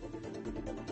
Oh.